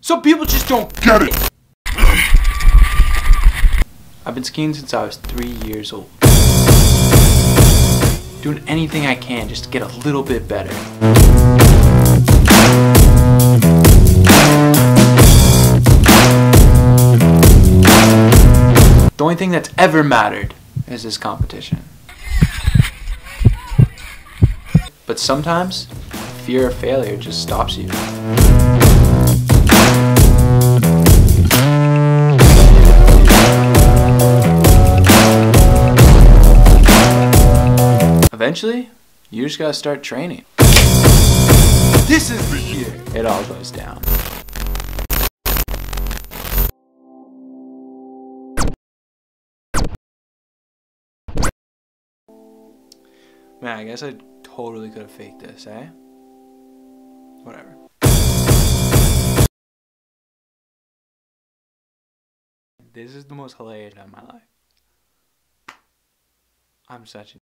Some people just don't get it. I've been skiing since I was three years old. Doing anything I can just to get a little bit better. The only thing that's ever mattered is this competition. But sometimes, fear of failure just stops you. Eventually, you just gotta start training. This is the year it all goes down. Man, I guess I totally could have faked this, eh? Whatever. This is the most hilarious of my life. I'm such an